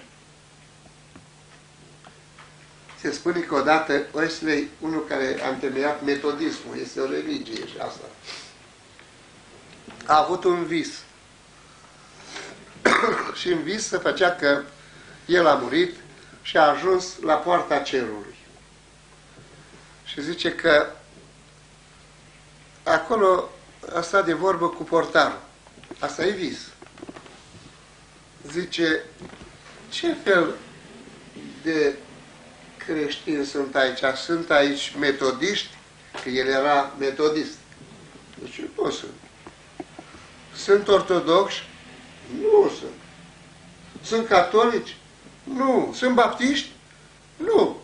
Se spune că odată Wesley, unul care a întemeiat metodismul, este o religie și asta, a avut un vis. <coughs> și în vis se făcea că el a murit și a ajuns la poarta cerului. Și zice că acolo a stat de vorbă cu portarul. Asta e vis. Zice, ce fel de creștini sunt aici? Sunt aici metodiști? Că el era metodist. Deci nu sunt. Sunt ortodoxi? Nu sunt. Sunt catolici? Nu. Sunt baptiști? Nu.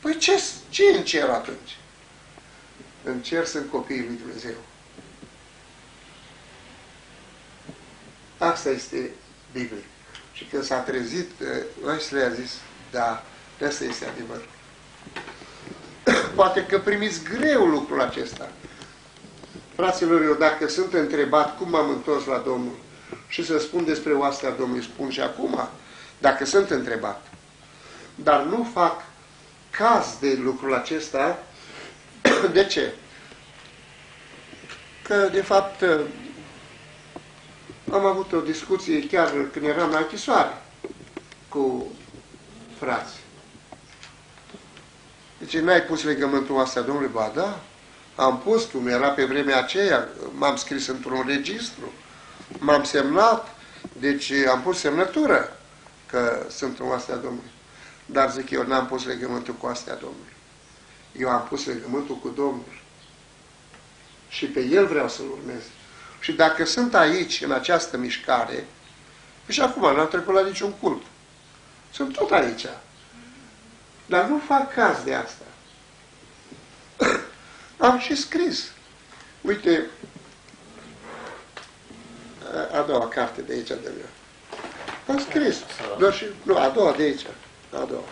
Păi ce, ce în cer atunci? În cer sunt copiii lui Dumnezeu. Asta este Biblia. Și când s-a trezit, Wesley a zis, da, asta este adevărul. <coughs> Poate că primiți greu lucrul acesta. Fraților, eu dacă sunt întrebat cum m-am întors la Domnul și să spun despre oastea Domnului, spun și acum, dacă sunt întrebat. Dar nu fac caz de lucrul acesta. <coughs> De ce? Că, de fapt, am avut o discuție chiar când eram la închisoare cu frați. Deci n-ai pus legământul astea, domnule? Ba da, am pus, cum era pe vremea aceea, m-am scris într-un registru, m-am semnat, deci am pus semnătură că sunt în astea Domnului. Dar zic eu, n-am pus legământul cu astea Domnului. Eu am pus legământul cu Domnul. Și pe El vreau să-L urmez. Și dacă sunt aici, în această mișcare, și acum n-am trecut la niciun cult. Sunt tot aici. Dar nu fac caz de asta. <coughs> Am și scris. Uite, a doua carte de aici de mea. Am scris. Doar și, nu, a doua de aici. A doua.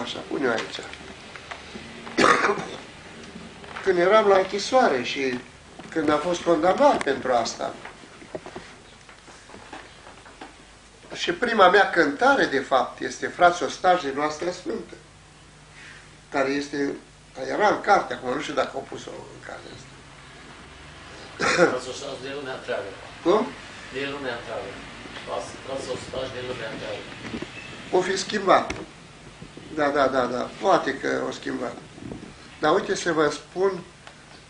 Așa, pune aici. <coughs> Când eram la închisoare și când am fost condamnat pentru asta. Și prima mea cântare, de fapt, este Frați Ostaje Noastră Sfântă, care este, era în carte, acum nu știu dacă au pus-o în carte asta. Frați Ostaje de lumea întreagă. Cum? De lumea întreagă. Frați Ostaje de lumea întreagă. O fi schimbat. Da, da, da, da. Poate că o schimbat. Dar uite să vă spun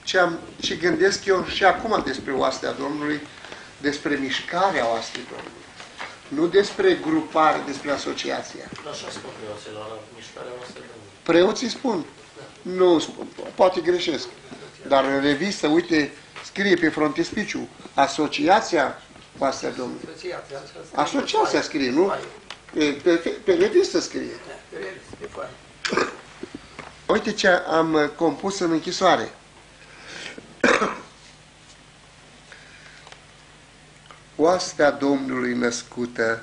ce, am, ce gândesc eu și acum despre oastea Domnului, despre mișcarea oastei Domnului. Nu despre grupare, despre asociația. Așa spun preoții la mișcarea noastră Domnului. Preoții spun. Nu spun, poate greșesc. Dar în revistă, uite, scrie pe frontispiciu, Asociația Oastea Domnului. Asociația. asta scrie Asociația pe scrie, nu? foaie. Pe, pe, pe revistă scrie. Da, pe revistă, pe foaie. Uite ce am uh, compus în închisoare. Oastea Domnului născută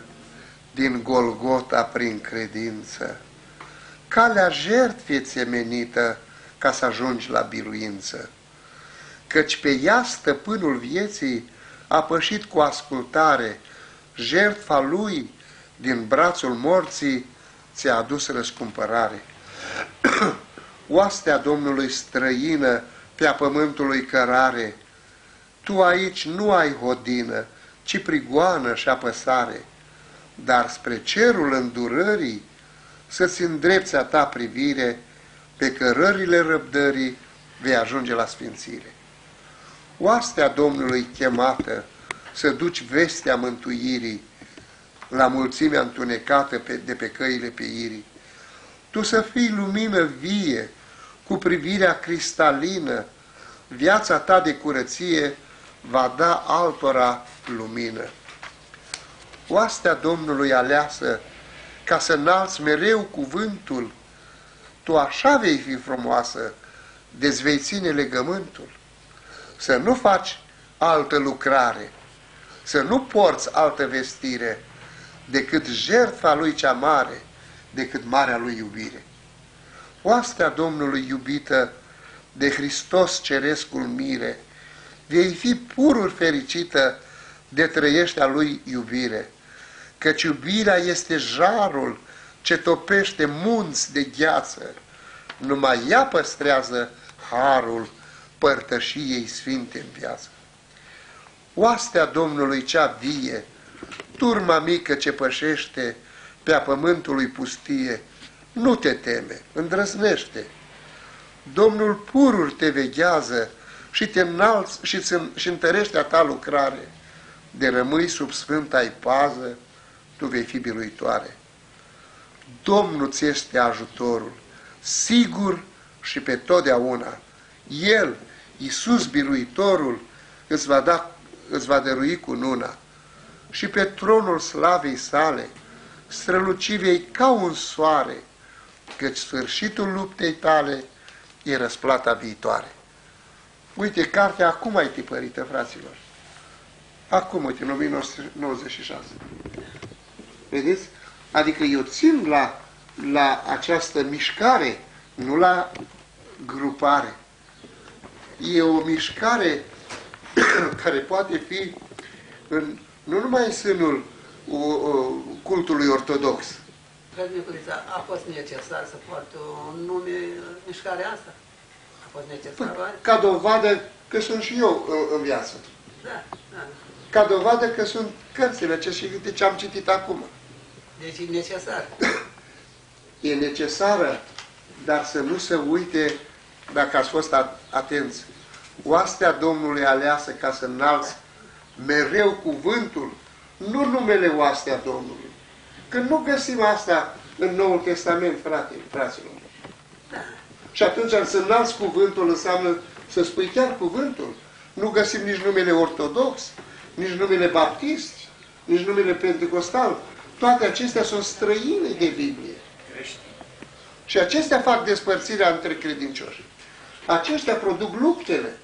din Golgota prin credință, calea jertfie ți menită ca să ajungi la biruință, căci pe ea stăpânul vieții a pășit cu ascultare, jertfa lui din brațul morții ți-a adus răscumpărare. <clears throat> Oastea Domnului străină pe-a pământului cărare, tu aici nu ai hodină, ci prigoană și apăsare, dar spre cerul îndurării să-ți îndrepți a ta privire, pe cărările răbdării vei ajunge la sfințire. Oastea Domnului chemată să duci vestea mântuirii la mulțimea întunecată pe, de pe căile peirii. Tu să fii lumină vie, cu privirea cristalină, viața ta de curăție va da altora lumină. Oastea Domnului aleasă ca să înalți mereu cuvântul, tu așa vei fi frumoasă, deci ține legământul. Să nu faci altă lucrare, să nu porți altă vestire, decât jertfa lui cea mare, decât marea lui iubire. Oastea Domnului iubită de Hristos cerescul mire, vei fi pururi fericită de trăiește a lui iubire, căci iubirea este jarul ce topește munți de gheață, numai ea păstrează harul părtășiei sfinte în viață. Oastea Domnului cea vie, turma mică ce pășește pe-a pământului pustie, nu te teme, îndrăznește. Domnul purul te veghează și te înalți și, și întărește a ta lucrare. De rămâi sub sfânta ai pază, tu vei fi biruitoare. Domnul ți este ajutorul, sigur și pe totdeauna. El, Iisus biruitorul, îți va, da, îți va dărui cu nuna și pe tronul slavei sale, strălucivei ca un soare, căci sfârșitul luptei tale e răsplata viitoare. Uite, cartea acum ai tipărită, fraților. Acum, uite, în 1996. Vedeți? Adică eu țin la, la această mișcare, nu la grupare. E o mișcare <coughs> care poate fi în, nu numai în sânul o, o, cultului ortodox. Dragă a fost necesar să poartă un nume mișcarea asta? A fost necesar, oare? Ca dovadă că sunt și eu în, în viață. Da, da. Ca dovadă că sunt cărțile ce și de ce am citit acum. Deci e necesar. E necesară, dar să nu se uite, dacă ați fost atenți, oastea Domnului aleasă ca să înalți mereu cuvântul, nu numele oastea Domnului. Că nu găsim asta în Noul Testament, frate, fraților. Da. Și atunci să înalți cuvântul înseamnă să spui chiar cuvântul. Nu găsim nici numele ortodox, nici numele baptist, nici numele pentecostal. Toate acestea sunt străine de Biblie. Și acestea fac despărțirea între credincioși. Aceștia produc luptele.